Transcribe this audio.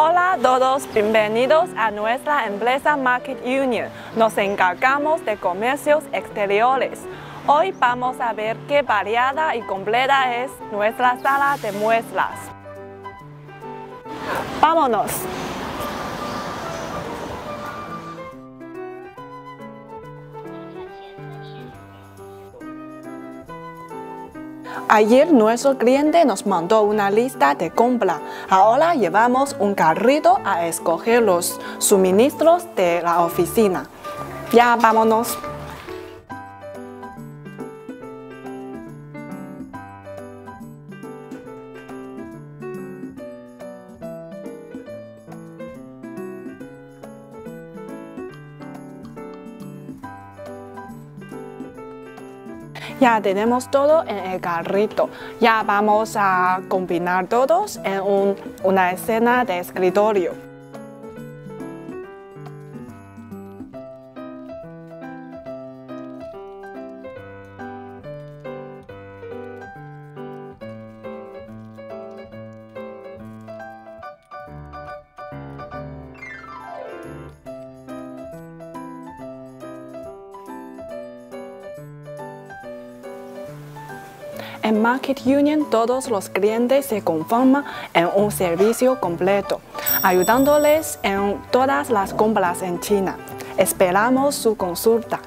Hola a todos, bienvenidos a nuestra empresa Market Union. Nos encargamos de comercios exteriores. Hoy vamos a ver qué variada y completa es nuestra sala de muestras. ¡Vámonos! Ayer nuestro cliente nos mandó una lista de compra. Ahora llevamos un carrito a escoger los suministros de la oficina. Ya vámonos. Ya tenemos todo en el carrito. Ya vamos a combinar todos en una escena de escritorio. En Market Union todos los clientes se conforman en un servicio completo, ayudándoles en todas las compras en China. Esperamos su consulta.